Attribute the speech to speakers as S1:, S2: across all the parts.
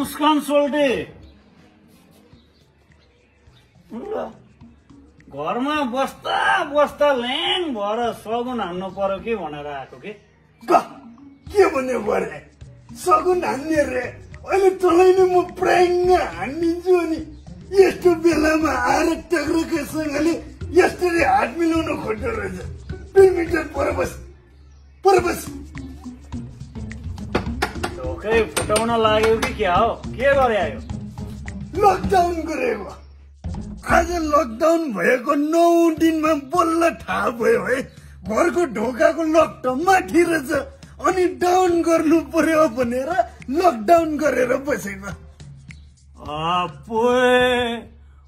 S1: मुस्कान सोल्टे। घरमा बस्दा बस्दा ल्याङ भएर सगुन हान्नु पर्यो कि भनेर आएको कि?
S2: क भन्यो भरे? सगुन हान्ने रे। अहिले तँलाई नै म प्राङ्ग हानिदिन्छु अनि यस्तो बेलामा आएर टक्रकसँगले यसरी हात मिलाउन खोज्दो रहेछ। दुई मिटर पर बस पर बस।
S1: ढोकै फुटाउन लाग्यो कि क्या हो? के गरे आयो?
S2: लकडाउन गरेको आज लकडाउन भएको नौ दिनमा बल्ल थाहा भयो है। घरको ढोकाको लक त माथि रहेछ। अनि डाउन गर्नु पर्यो भनेर लकडाउन गरेर बसेको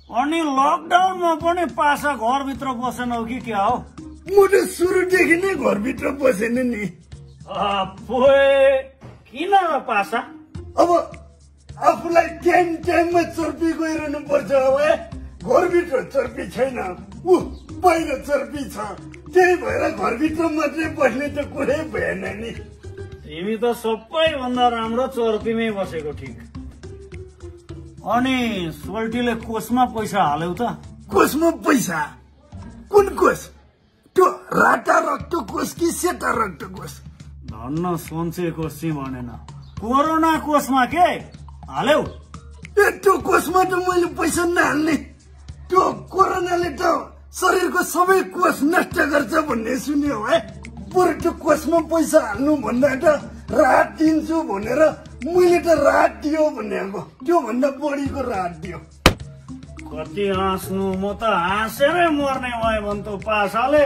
S1: अनि लकडाउनमा पनि पासा घरभित्र बसेनौ कि क्या हो?
S2: म त सुरुदेखि नै घरभित्र बसेन नि।
S1: किन पासा
S2: अब आफूलाई टाइम टाइममा चर्पी गइरहनु पर्छ अब घरभित्र चर्पी छैन। ऊ बाहिर चर्पी छ। त्यही भएर घरभित्र मात्रै बस्ने त कुरै भएन नि।
S1: तिमी त सबैभन्दा राम्रो चर्पीमै बसेको ठिक। अनि सोल्टीले कोषमा पैसा हाल्यौ त?
S2: कोषमा पैसा? कुन कोष त्यो राता रक्त कोष कि सेता रक्त कोष
S1: धन्न सोन्चे कोष चाहिँ भनेन। कोरोना कोषमा के? हाल्यौ।
S2: त्यो कोषमा त मैले पैसा नहाल्ने त्यो कोरोनाले त शरीरको सबै कोष नष्ट गर्छ भन्ने सुन्यो है। बरु त्यो कोषमा पैसा हाल्नु भन्दा त राहत दिन्छु भनेर मैले त राहत दियो भनेको। त्योभन्दा बढीको राहत दियो।
S1: कति हाँस्नु? म त हाँसेरै मर्ने भयो भने त पासाले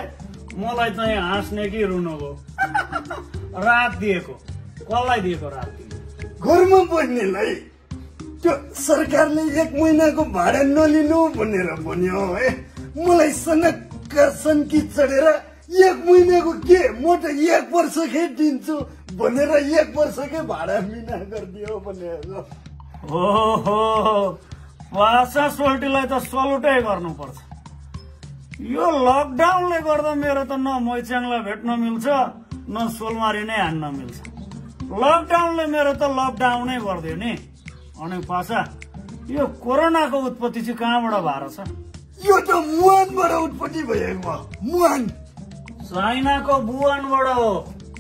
S1: मलाई चाहिँ हाँस्ने कि रुनु हो? रात दिएको। कसलाई दिएको रात?
S2: घरमा बस्नेलाई त्यो सरकारले एक महिनाको भाडा नलिनु भनेर भन्यो है। मलाई सनक्क सन्की चढेर एक महिनाको के? म त एक वर्षकै दिन्छु भनेर एक वर्षकै भाडा मिना गरिदियो भनेको
S1: ओहो पासा सोल्टीलाई त सलुटै गर्नुपर्छ। यो लकडाउनले गर्दा मेरो त न मैच्याङलाई भेट्न मिल्छ न सोलमारी नै हान्न मिल्छ। लकडाउनले मेरो त लकडाउनै गरिदियो नि। अनि पासा यो कोरोनाको उत्पत्ति चाहिँ कहाँबाट भएर छ?
S2: यो त मुहानबाट उत्पत्ति भएको मुहान।
S1: चाइनाको बुहानबाट हो।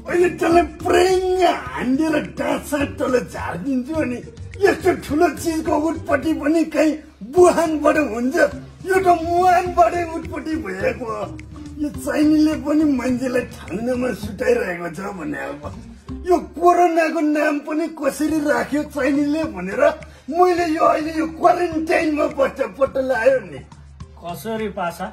S2: अहिले त्यसलाई प्रेङ्ग हानिदिएर डाँसा झारिदिन्छु अनि यस्तो ठुलो चिजको उत्पत्ति पनि कहीँ बुहानबाट हुन्छ। यो त मुहानबाटै उत्पत्ति भएको यो चाइनीले पनि मान्छेलाई ठान्नमा सुटाइरहेको छ भने अब। यो कोरोनाको नाम पनि कसरी राख्यो चाइनीले भनेर मैले यो अहिले यो क्वारेन्टाइनमा बस्छ पत्ता लगायो नि।
S1: कसरी पासा?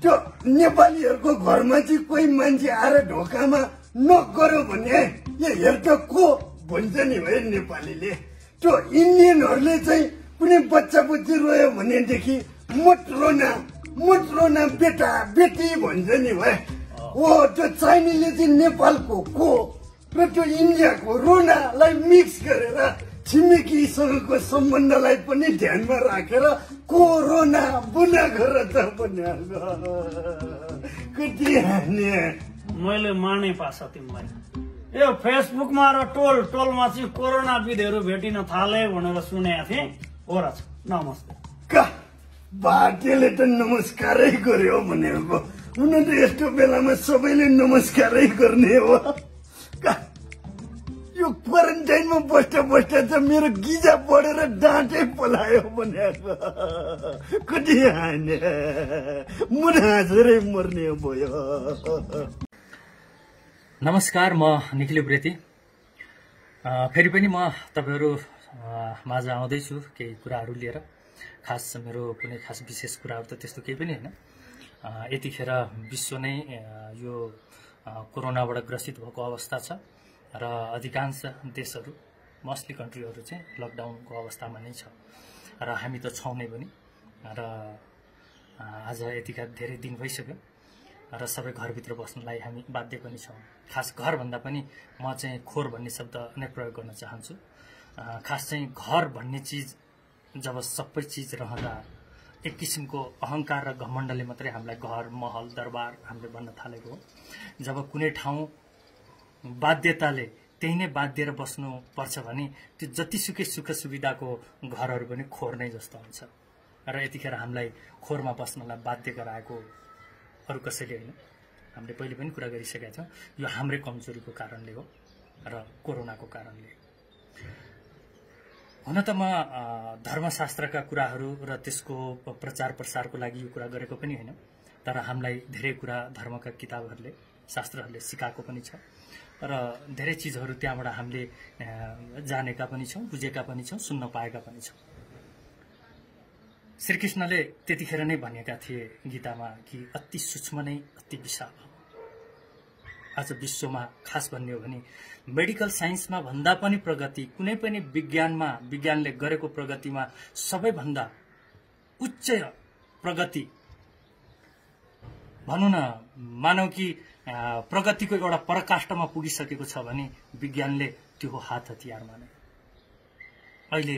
S2: त्यो नेपालीहरूको घरमा चाहिँ कोही मान्छे आएर ढोकामा नक गर्यो भने यो हेर त को भन्छ नि भाइ नेपालीले। त्यो इन्डियनहरूले चाहिँ कुनै बच्चा बच्ची रोयो भनेदेखि मत रोना मत रोना बेटा बेटी भन्छ नि भाइ हो त्यो चाइनीले चाहिँ नेपालको को? र त्यो इन्डियाको रोनालाई मिक्स गरेर छिमेकीसँगको सम्बन्धलाई पनि ध्यानमा राखेर कोरोना बुना गरेर त कति हाने
S1: मैले माने पासा तिमीलाई। यो फेसबुकमा र टोल टोलमा चाहिँ कोरोना विधहरू भेटिन थाले भनेर सुनेको थिएँ। हो र नमस्ते।
S2: का भारतीयले त नमस्कारै गर्यो भनेको हुन त यस्तो बेलामा सबैले नमस्कारै गर्ने हो। यो क्वारेन्टाइनमा बस्दा बस्दा त मेरो गिजा बढेर डाँटै पलायो भनेको कति हाने? मुना हाँसेरै मर्ने भयो।
S3: नमस्कार म निखिल उप्रेती। फेरि पनि म तपाईँहरू माझ आउँदैछु केही कुराहरू लिएर। खास मेरो कुनै खास विशेष कुराहरू त त्यस्तो केही पनि होइन। यतिखेर विश्व नै यो कोरोनाबाट ग्रसित भएको अवस्था छ र अधिकांश देशहरू मोस्टली कन्ट्रीहरू चाहिँ लकडाउनको अवस्थामा नै छ। र हामी त छौँ नै पनि। र आज यतिका धेरै दिन भइसक्यो। र सबै घरभित्र बस्नलाई हामी बाध्य पनि छौँ। खास घरभन्दा पनि म चाहिँ खोर भन्ने शब्द नै प्रयोग गर्न चाहन्छु। खास चाहिँ घर भन्ने चिज जब सबै चिज रहँदा एक किसिमको अहङ्कार र घमण्डले मात्रै हामीलाई घर महल दरबार हामीले भन्न थालेको हो। जब कुनै ठाउँ बाध्यताले त्यही नै बाँधिएर बस्नु पर्छ भने त्यो जतिसुकै सुख सुविधाको घरहरू पनि खोर नै जस्तो हुन्छ। र यतिखेर हामीलाई खोरमा बस्नलाई बाध्य गराएको अरू कसैले होइन। हामीले पहिले पनि कुरा गरिसकेका छौँ। यो हाम्रै कमजोरीको कारणले हो र कोरोनाको कारणले। हुन त म धर्मशास्त्रका कुराहरू र त्यसको प्रचार प्रसारको लागि यो कुरा गरेको पनि होइन। तर हामीलाई धेरै कुरा धर्मका किताबहरूले शास्त्रहरूले सिकाएको पनि छ। र धेरै चिजहरू त्यहाँबाट हामीले जानेका पनि छौँ बुझेका पनि छौँ सुन्न पाएका पनि छौँ। श्रीकृष्णले त्यतिखेर नै भनेका थिए गीतामा कि अति सूक्ष्म नै अति विशाल। आज विश्वमा खास भन्ने हो भने मेडिकल साइन्समा भन्दा पनि प्रगति कुनै पनि विज्ञानमा विज्ञानले गरेको प्रगतिमा सबैभन्दा उच्च प्रगति। भनौँ न मानौ कि प्रगतिको एउटा पराकाष्ठमा पुगिसकेको छ भने विज्ञानले त्यो हो हात हतियारमा नै अहिले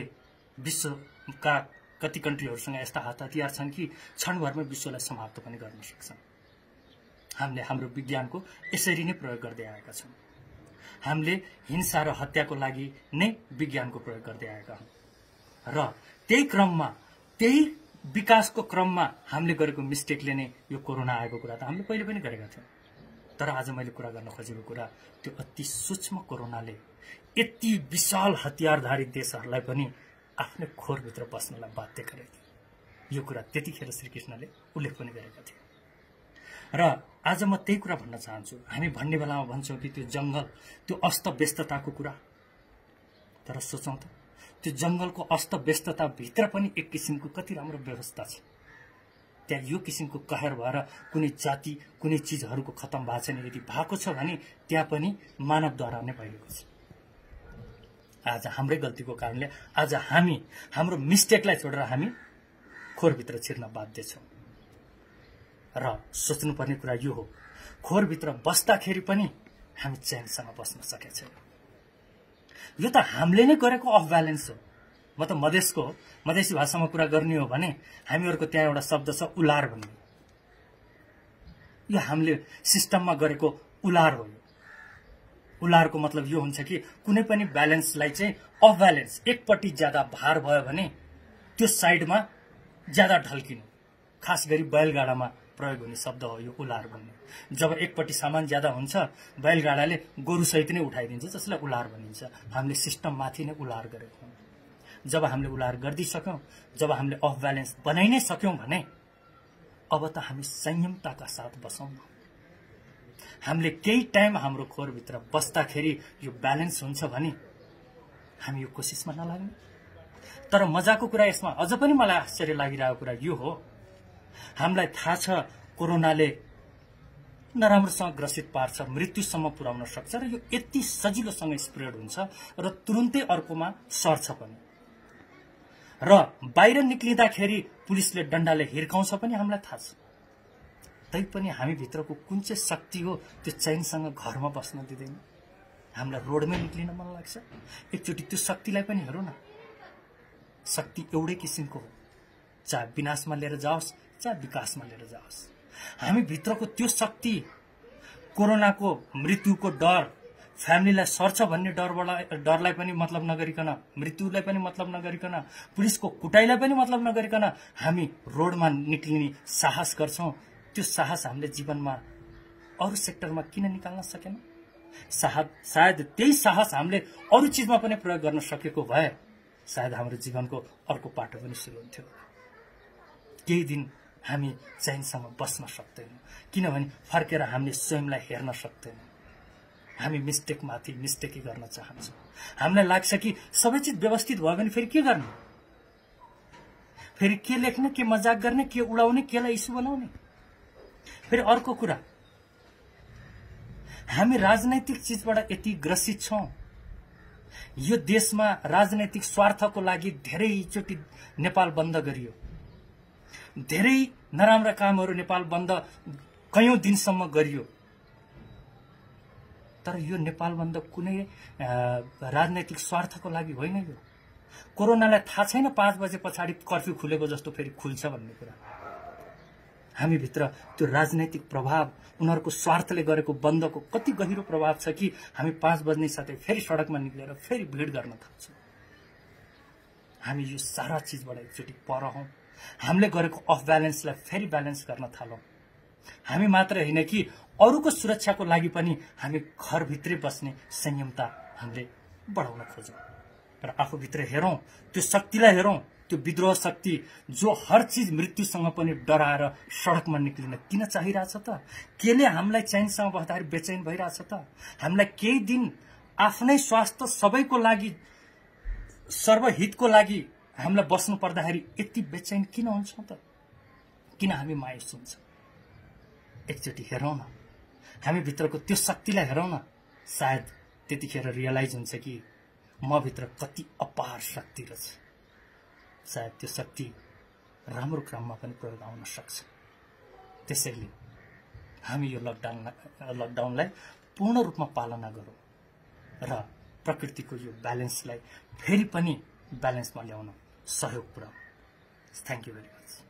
S3: विश्वका कति कन्ट्रीहरूसँग यस्ता हात हतियार छन् कि क्षणभरमै विश्वलाई समाप्त पनि गर्न सक्छन्। हामीले हाम्रो विज्ञानको यसरी नै प्रयोग गर्दै आएका छौँ। हामीले हिंसा र हत्याको लागि नै विज्ञानको प्रयोग गर्दै आएका हौँ। र त्यही क्रममा त्यही विकासको क्रममा हामीले गरेको मिस्टेकले नै यो कोरोना आएको कुरा त हामीले पहिले पनि गरेका थियौँ। तर आज मैले कुरा गर्न खोजेको कुरा त्यो अति सूक्ष्म कोरोनाले यति विशाल हतियारधारी देशहरूलाई पनि आफ्नै खोरभित्र बस्नलाई बाध्य गरेको थियो। यो कुरा त्यतिखेर श्रीकृष्णले उल्लेख पनि गरेका थिए। र आज म त्यही कुरा भन्न चाहन्छु। हामी भन्ने बेलामा भन्छौँ कि त्यो जङ्गल त्यो अस्त व्यस्तताको कुरा। तर सोचौँ त त्यो जङ्गलको अस्त व्यस्तताभित्र पनि एक किसिमको कति राम्रो व्यवस्था छ। त्यहाँ यो किसिमको कहर भएर कुनै जाति कुनै चिजहरूको खतम भएको छैन। यदि भएको छ भने त्यहाँ पनि मानवद्वारा नै भएको छ। आज हाम्रै गल्तीको कारणले आज हामी हाम्रो मिस्टेकलाई छोडेर हामी खोरभित्र छिर्न बाध्य छौँ। र सोच्नुपर्ने कुरा यो हो। खोरभित्र बस्दाखेरि पनि हामी चैनसँग बस्न सकेका छैनौँ यो त हामीले नै गरेको अफ ब्यालेन्स हो। म त मधेसको मधेसी भाषामा कुरा गर्ने हो भने हामीहरूको त्यहाँ एउटा शब्द छ उलार भन्ने। यो हामीले सिस्टममा गरेको उलार हो यो। उलारको मतलब यो हुन्छ कि कुनै पनि ब्यालेन्सलाई चाहिँ अफ ब्यालेन्स एकपट्टि ज्यादा भार भयो भने त्यो साइडमा ज्यादा ढल्किनु। खास गरी बैलगाडामा प्रयोग हुने शब्द हो यो उलार भन्ने। जब एकपट्टि सामान ज्यादा हुन्छ बैलगाडाले गोरुसहित नै उठाइदिन्छ जसलाई उलार भनिन्छ। हामीले सिस्टम माथि नै उलार गरेको जब हामीले उलार गरिदिइसक्यौँ जब हामीले अफ ब्यालेन्स बनाइ नै सक्यौँ भने अब त हामी संयमताका साथ बसौँ हामीले केही टाइम हाम्रो खोरभित्र बस्दाखेरि यो ब्यालेन्स हुन्छ भने हामी यो कोसिसमा नलाग्ने। तर मजाको कुरा यसमा अझ पनि मलाई आश्चर्य लागिरहेको कुरा यो हो। हामीलाई थाहा छ कोरोनाले नराम्रोसँग ग्रसित पार्छ मृत्युसम्म पुर्याउन सक्छ र यो यति सजिलोसँग स्प्रेड हुन्छ र तुरुन्तै अर्कोमा सर्छ पनि। र बाहिर निक्लिँदाखेरि पुलिसले डन्डाले हिर्काउँछ पनि हामीलाई थाहा छ। तैपनि हामी भित्रको कुन चाहिँ शक्ति हो त्यो चैनसँग घरमा बस्न दिँदैन। हामीलाई रोडमै निक्लिन मन लाग्छ। एकचोटि त्यो शक्तिलाई पनि हेरौँ न। शक्ति एउटै किसिमको हो। चाहे विनाशमा लिएर जाओस् चाहे विकासमा लिएर जाओस्। हामी भित्रको त्यो शक्ति कोरोनाको मृत्युको डर फ्यामिलीलाई सर्छ भन्ने डरबाट डरलाई पनि मतलब नगरिकन मृत्युलाई पनि मतलब नगरिकन पुलिसको कुटाइलाई पनि मतलब नगरिकन हामी रोडमा निक्लिने साहस गर्छौँ। त्यो साहस हामीले जीवनमा अरू सेक्टरमा किन निकाल्न सकेन? साहस सायद त्यही साहस हामीले अरू चिजमा पनि प्रयोग गर्न सकेको भए सायद हाम्रो जीवनको अर्को पाटो पनि सुरु हुन्थ्यो। केही दिन हामी चैनसँग बस्न सक्दैनौँ। किनभने फर्केर हामीले स्वयंलाई हेर्न सक्दैनौँ। हामी मिस्टेकमाथि मिस्टेकै गर्न चाहन्छौँ। हामीलाई लाग्छ कि सबै चिज व्यवस्थित भयो भने फेरि के गर्ने? फेरि के लेख्ने के मजाक गर्ने के उडाउने केलाई इस्यु बनाउने? फेरि अर्को कुरा। हामी राजनैतिक चिजबाट यति ग्रसित छौँ। यो देशमा राजनैतिक स्वार्थको लागि धेरैचोटि नेपाल बन्द गरियो। धेरै नराम्रा कामहरू नेपाल बन्द कैयौँ दिनसम्म गरियो। तर यो नेपाल बन्द कुनै राजनैतिक स्वार्थको लागि होइन यो। कोरोनालाई थाहा छैन पाँच बजे पछाडि कर्फ्यू खुलेको जस्तो फेरि खुल्छ भन्ने कुरा। हामीभित्र त्यो राजनैतिक प्रभाव उनीहरूको स्वार्थले गरेको बन्दको कति गहिरो प्रभाव छ कि हामी पाँच बज्ने साथै फेरि सडकमा निक्लेर फेरि भिड गर्न थाल्छौँ। हामी यो सारा चिजबाट एकचोटि पर हौँ। हामीले गरेको अफ ब्यालेन्सलाई फेरि ब्यालेन्स गर्न थालौँ। हामी मात्र होइन कि अरूको सुरक्षाको लागि पनि हामी घरभित्रै बस्ने संयमता हामीले बढाउन खोजौँ। र आफूभित्र हेरौँ त्यो शक्तिलाई हेरौँ त्यो विद्रोह शक्ति जो हर चिज मृत्युसँग पनि डराएर सडकमा निक्लिन किन चाहिरहेछ त? केले हामीलाई चैनसँग बस्दाखेरि बेचैन भइरहेछ त? हामीलाई केही दिन आफ्नै स्वास्थ्य सबैको लागि सर्वहितको लागि हामीलाई बस्नु पर्दाखेरि यति बेचैन किन हुन्छौँ त? किन हामी मायुस हुन्छौँ एकचोटि हेरौँ न। हामी भित्रको त्यो शक्तिलाई हेरौँ न। सायद त्यतिखेर रियलाइज हुन्छ कि म भित्र कति अपार शक्ति रहेछ। सायद त्यो शक्ति राम्रो क्रममा पनि प्रयोग आउन सक्छ। त्यसैले हामी यो लकडाउनलाई लकडाउनलाई पूर्ण रूपमा पालना गरौँ र प्रकृतिको यो ब्यालेन्सलाई फेरि पनि ब्यालेन्समा ल्याउन सहयोग पुऱ्याउँ थ्याङ्क यू भेरी मच